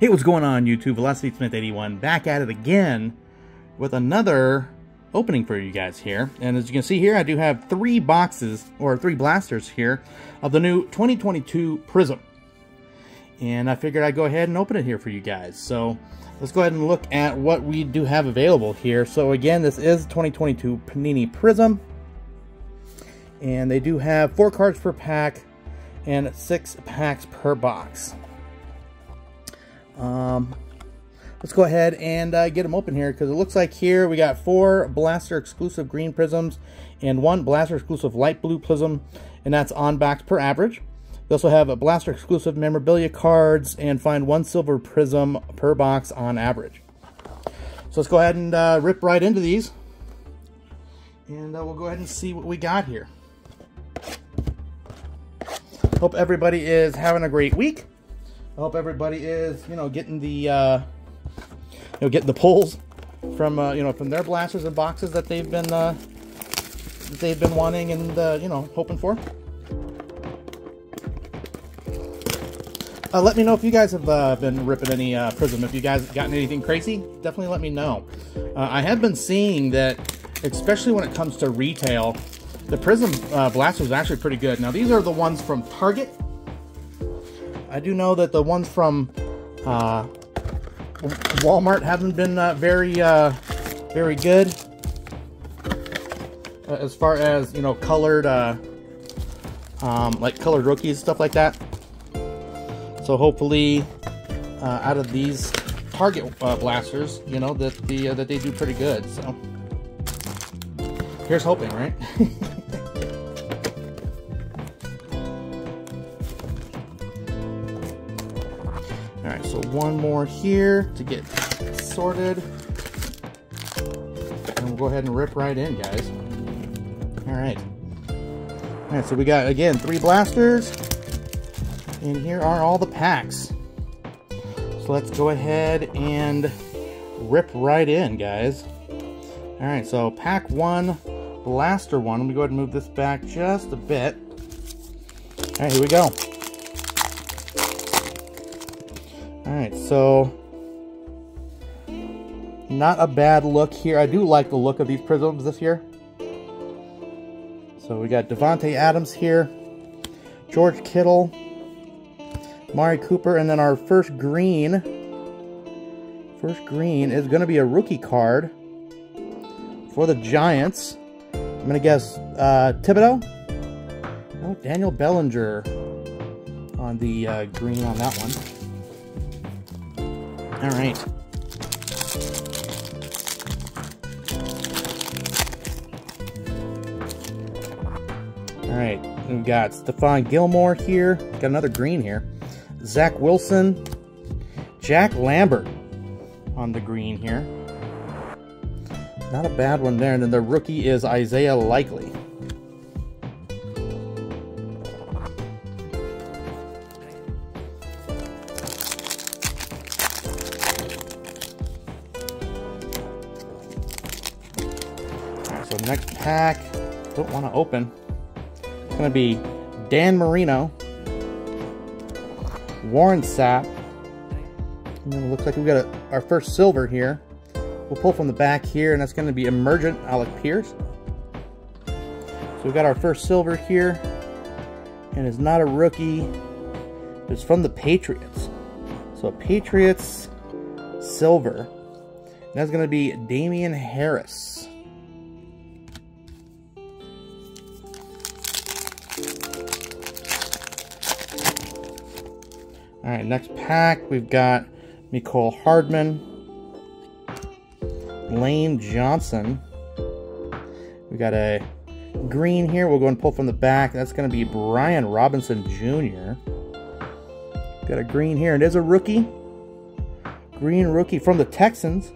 Hey, what's going on YouTube? Velocity Smith 81 back at it again with another opening for you guys here. And as you can see here, I do have three boxes, or three blasters here, of the new 2022 Prizm. And I figured I'd go ahead and open it here for you guys. So let's go ahead and look at what we do have available here. So again, this is 2022 Panini Prizm. And they do have four cards per pack and six packs per box. Um, let's go ahead and uh, get them open here because it looks like here we got four Blaster exclusive green prizms and one Blaster exclusive light blue prizm, and that's on box per average. We also have a Blaster exclusive memorabilia cards and find one silver prizm per box on average. So let's go ahead and uh, rip right into these. And uh, we'll go ahead and see what we got here. Hope everybody is having a great week. I hope everybody is, you know, getting the, uh, you know, getting the pulls from, uh, you know, from their blasters and boxes that they've been, uh, that they've been wanting and, uh, you know, hoping for. Uh, let me know if you guys have uh, been ripping any uh, Prizm. If you guys gotten anything crazy, definitely let me know. Uh, I have been seeing that, especially when it comes to retail, the Prizm uh, blaster is actually pretty good. Now, these are the ones from Target. I do know that the ones from uh, Walmart haven't been uh, very, uh, very good uh, as far as you know, colored, uh, um, like colored rookies, and stuff like that. So hopefully, uh, out of these Target blasters, you know that the that they do pretty good. So here's hoping, right? one more here to get sorted. And we'll go ahead and rip right in, guys. Alright. Alright, so we got, again, three blasters. And here are all the packs. So let's go ahead and rip right in, guys. Alright, so pack one, blaster one. Let me go ahead and move this back just a bit. Alright, here we go. Alright, so not a bad look here. I do like the look of these prizms this year. So we got Davante Adams here, George Kittle, Mari Cooper, and then our first green. First green is going to be a rookie card for the Giants. I'm going to guess uh, Thibodeaux. Oh, Daniel Bellinger on the uh, green on that one. All right. All right, we've got Stephon Gilmore here. Got another green here. Zach Wilson. Jack Lambert on the green here. Not a bad one there. And then the rookie is Isaiah Likely. Next pack, don't want to open. It's going to be Dan Marino, Warren Sapp, and then it looks like we've got a, our first silver here. We'll pull from the back here, and that's going to be Emergent Alec Pierce. So we've got our first silver here, and it's not a rookie. It's from the Patriots. So a Patriots silver. And that's going to be Damien Harris. All right, next pack, we've got Mecole Hardman, Lane Johnson. We got a green here. We'll go and pull from the back. That's going to be Brian Robinson Jr. Got a green here. And it is a rookie. Green rookie from the Texans.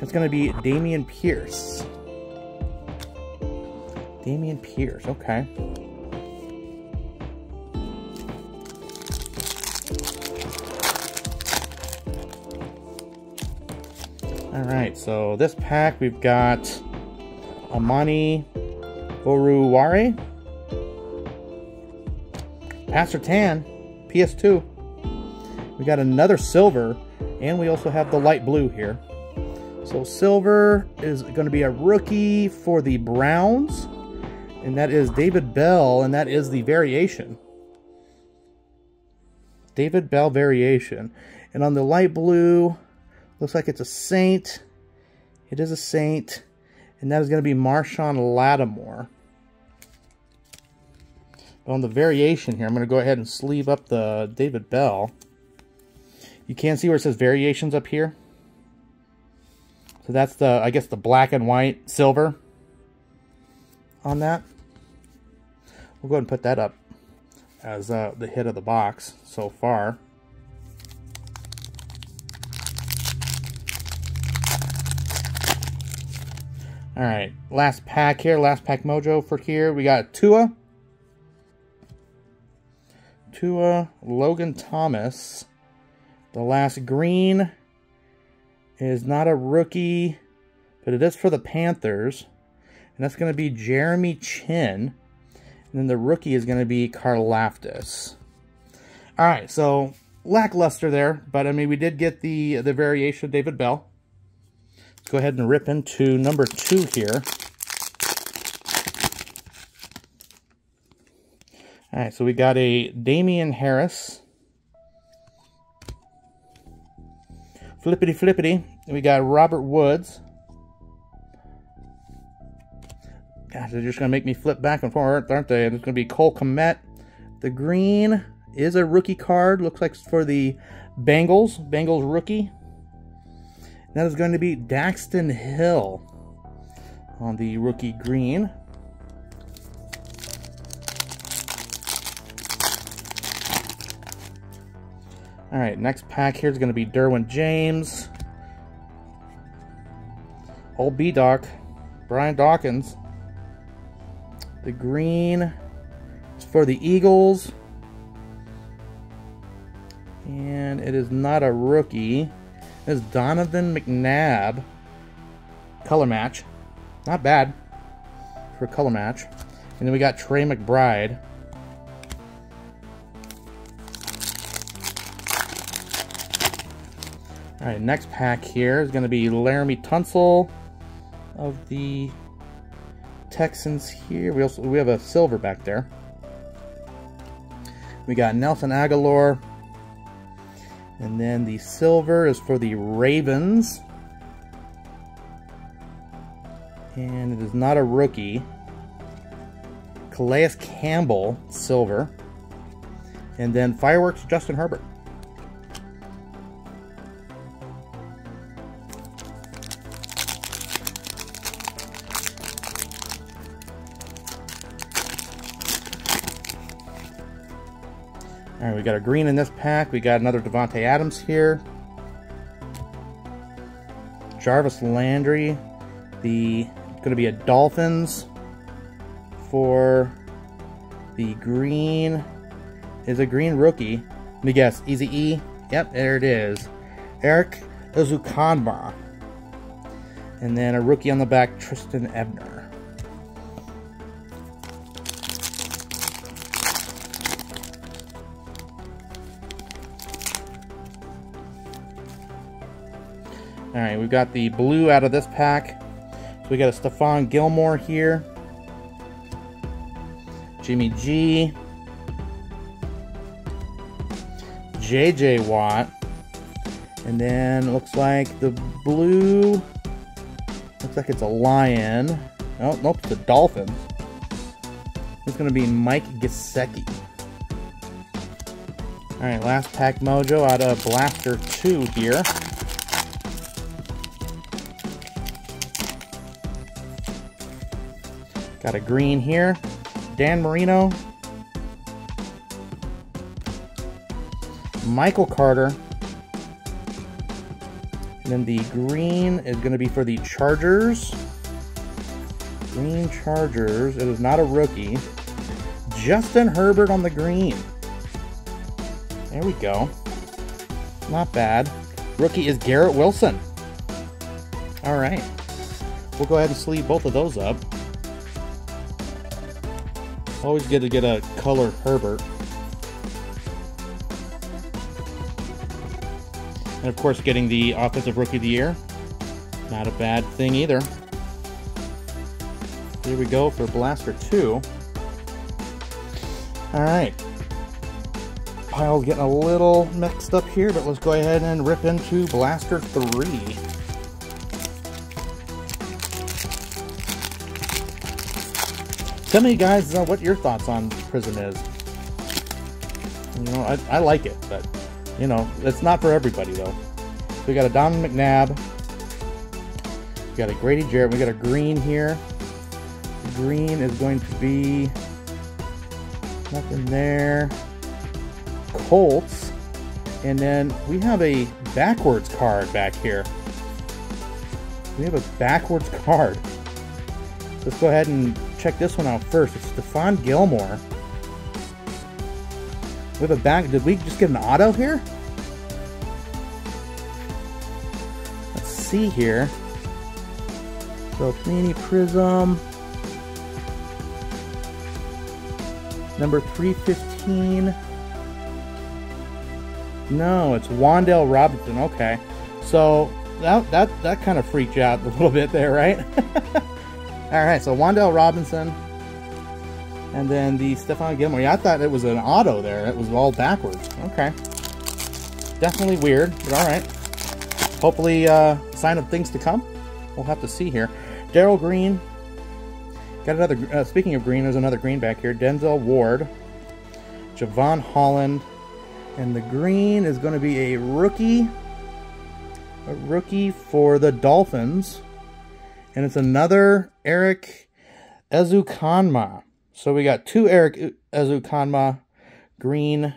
It's going to be Dameon Pierce. Dameon Pierce, okay. All right, so this pack we've got Amani Oruwariye, Pastor Tan, PS2. We got another silver, and we also have the light blue here. So silver is going to be a rookie for the Browns, and that is David Bell, and that is the variation. David Bell variation. And on the light blue, looks like it's a Saint. It is a Saint, and that is going to be Marshon Lattimore. But on the variation here, I'm going to go ahead and sleeve up the David Bell. You can see where it says variations up here. So that's the, I guess, the black and white silver on that. We'll go ahead and put that up as uh, the hit of the box so far. All right, last pack here, last pack mojo for here. We got Tua. Tua Logan Thomas. The last green is not a rookie, but it is for the Panthers. And that's going to be Jeremy Chinn. And then the rookie is going to be Karlaftis. All right, so lackluster there, but I mean, we did get the the variation of David Bell. Go ahead and rip into number two here. All right, so we got a Damien Harris. Flippity flippity. We got Robert Woods. Gosh, they're just going to make me flip back and forth, aren't they? And it's going to be Cole Kmet. The green is a rookie card. Looks like for the Bengals. Bengals rookie. That is going to be Daxton Hill on the rookie green. All right, next pack here is going to be Derwin James. Old B-Dawk. Brian Dawkins. The green is for the Eagles. And it is not a rookie. Is Donovan McNabb. Color match. Not bad for a color match. And then we got Trey McBride. All right, next pack here is going to be Laremy Tunsil of the Texans here. We also we have a silver back there. We got Nelson Agholor. And then the silver is for the Ravens. And it is not a rookie. Calais Campbell, silver. And then Fireworks, Justin Herbert. We got a green in this pack. We got another Davante Adams here. Jarvis Landry. The going to be a Dolphins for the green is a green rookie. Let me guess, Easy E. Yep, there it is. Erik Ezukanma. And then a rookie on the back, Trestan Ebner. All right, we've got the blue out of this pack. So we got a Stephon Gilmore here. Jimmy G. JJ Watt. And then looks like the blue, looks like it's a lion. Oh, nope, it's a dolphin. It's to be Mike Gesicki. All right, last pack mojo out of Blaster 2 here. Got a green here. Dan Marino. Michael Carter. And then the green is going to be for the Chargers. Green Chargers. It is not a rookie. Justin Herbert on the green. There we go. Not bad. Rookie is Garrett Wilson. All right. We'll go ahead and sleeve both of those up. Always good to get a color Herbert. And of course, getting the Offensive Rookie of the Year. Not a bad thing either. Here we go for Blaster 2. Alright. Pile's getting a little mixed up here, but let's go ahead and rip into Blaster 3. Tell me, guys, uh, what your thoughts on Prizm is. You know, I, I like it, but, you know, it's not for everybody, though. We got a Don McNabb. We got a Grady Jarrett. We got a green here. Green is going to be nothing there. Colts. And then we have a backwards card back here. We have a backwards card. Let's go ahead and check this one out first. It's Stephon Gilmore. We have a back. Did we just get an auto here? Let's see here. So Panini Prizm. Number 315. No, it's Wan'Dale Robinson. Okay. So that that that kind of freaked you out a little bit there, right? All right, so Wan'Dale Robinson, and then the Stephon Gilmore. Yeah, I thought it was an auto there. It was all backwards. Okay, definitely weird, but all right. Hopefully, uh, sign of things to come. We'll have to see here. Darrell Green. Got another. Uh, speaking of green, there's another green back here. Denzel Ward, Jevon Holland, and the green is going to be a rookie. A rookie for the Dolphins and it's another Erik Ezukanma. So we got two Erik Ezukanma green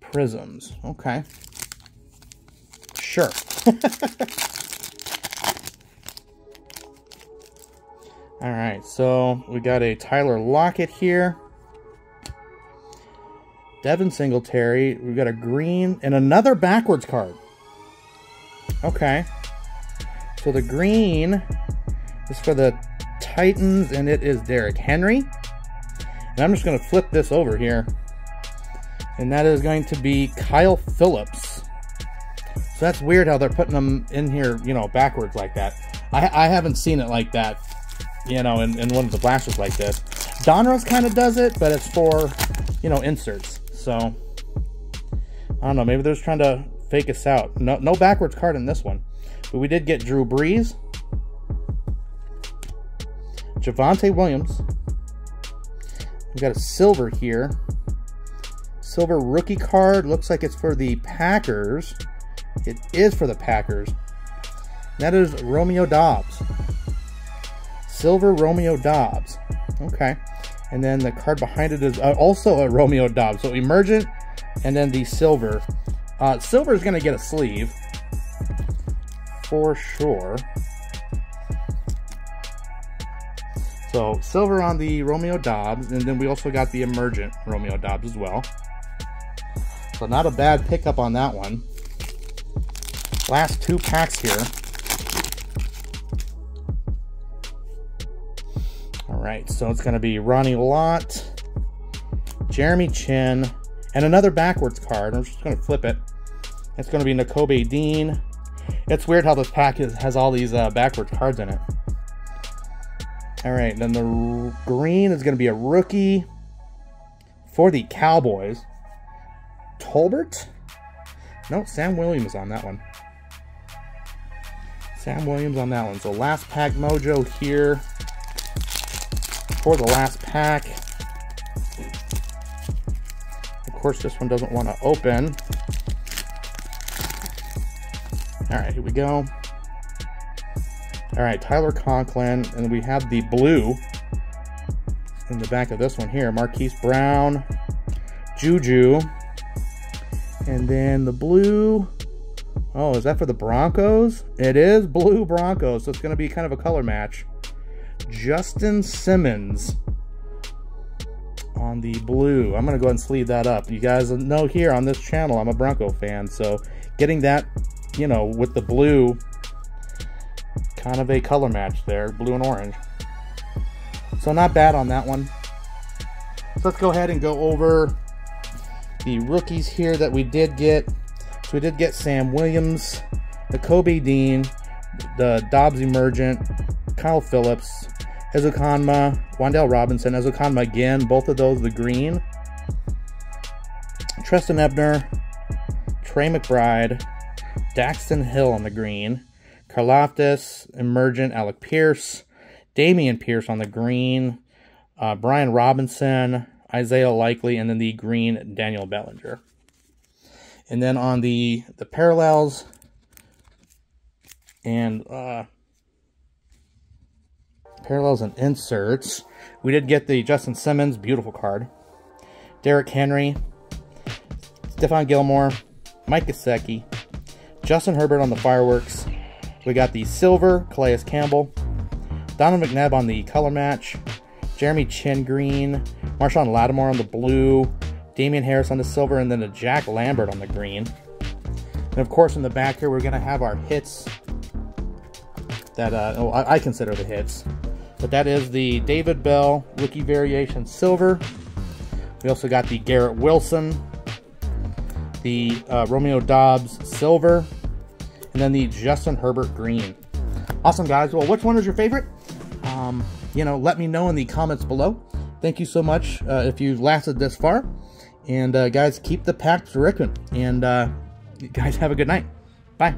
prizms. Okay. Sure. All right, so we got a Tyler Lockett here. Devin Singletary. We've got a green and another backwards card. Okay. So the green is for the Titans, and it is Derrick Henry. And I'm just going to flip this over here. And that is going to be Kyle Phillips. So that's weird how they're putting them in here, you know, backwards like that. I, I haven't seen it like that, you know, in, in one of the blasters like this. Donruss kind of does it, but it's for, you know, inserts. So, I don't know. Maybe they're just trying to fake us out. No, no backwards card in this one. But we did get Drew Brees. Javonte Williams. We got a silver here. Silver rookie card. Looks like it's for the Packers. It is for the Packers. That is Romeo Doubs. Silver Romeo Doubs. Okay. And then the card behind it is uh, also a Romeo Doubs. So emergent and then the silver. Uh, silver is going to get a sleeve for sure. So silver on the Romeo Doubs, and then we also got the emergent Romeo Doubs as well. So not a bad pickup on that one. Last two packs here. All right, so it's going to be Ronnie Lott, Jeremy Chinn, and another backwards card. I'm just going to flip it. It's going to be Nakobe Dean. It's weird how this pack is, has all these uh, backwards cards in it. All right, then the green is going to be a rookie for the Cowboys. Tolbert? No, Sam Williams on that one. Sam Williams on that one. So last pack mojo here for the last pack. Of course, this one doesn't want to open. All right, here we go. All right, Tyler Conklin, and we have the blue in the back of this one here. Marquise Brown, Juju, and then the blue. Oh, is that for the Broncos? It is blue Broncos, so it's going to be kind of a color match. Justin Simmons on the blue. I'm going to go ahead and sleeve that up. You guys know here on this channel, I'm a Bronco fan, so getting that, you know, with the blue kind of a color match there, blue and orange. So not bad on that one. So let's go ahead and go over the rookies here that we did get. So we did get Sam Williams, the Kobe Dean, the Doubs Emergent, Kyle Phillips, Ezukanma, Wan'Dale Robinson, Ezukanma again, both of those the green. Trestan Ebner, Trey McBride, Daxton Hill on the green, Karlaftis, Emergent, Alec Pierce, Dameon Pierce on the green, uh, Brian Robinson, Isaiah Likely, and then the green Daniel Bellinger. And then on the the parallels and uh, parallels and inserts, we did get the Justin Simmons beautiful card, Derrick Henry, Stephon Gilmore, Mike Gesicki, Justin Herbert on the fireworks. We got the silver Calais Campbell, Donovan McNabb on the color match, Jeremy Chinn green, Marshon Lattimore on the blue, Damien Harris on the silver, and then a Jack Lambert on the green. And of course, in the back here, we're going to have our hits that uh, oh, I, I consider the hits. But that is the David Bell Rookie Variation Silver. We also got the Garrett Wilson, the uh, Romeo Doubs Silver, and then the Justin Herbert Green. Awesome, guys. Well, which one is your favorite? Um, you know, let me know in the comments below. Thank you so much uh, if you've lasted this far. And uh, guys, keep the packs ripping. And uh, guys, have a good night. Bye.